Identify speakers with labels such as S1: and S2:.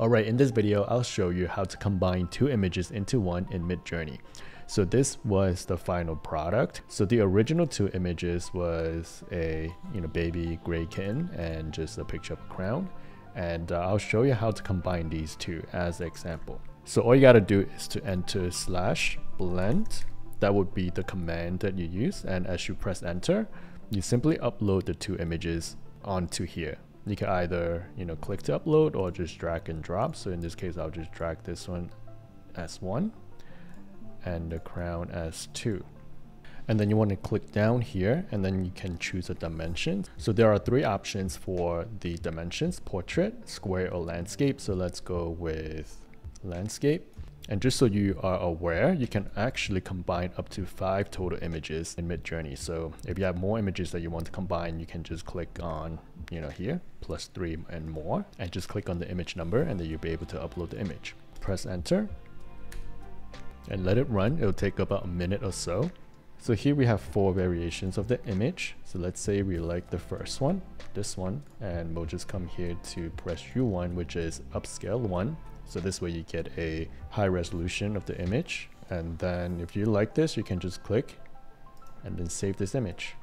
S1: Alright, in this video, I'll show you how to combine two images into one in Midjourney. So this was the final product. So the original two images was a you know baby gray kitten and just a picture of a crown. And uh, I'll show you how to combine these two as an example. So all you gotta do is to enter slash blend. That would be the command that you use. And as you press enter, you simply upload the two images onto here you can either you know click to upload or just drag and drop. So in this case I'll just drag this one as one and the crown as two. And then you want to click down here and then you can choose a dimension. So there are three options for the dimensions portrait square or landscape. So let's go with landscape and just so you are aware, you can actually combine up to five total images in Midjourney. So if you have more images that you want to combine, you can just click on, you know, here, plus three and more, and just click on the image number and then you'll be able to upload the image. Press enter and let it run. It'll take about a minute or so. So here we have four variations of the image. So let's say we like the first one, this one, and we'll just come here to press U1, which is upscale one. So this way you get a high resolution of the image. And then if you like this, you can just click and then save this image.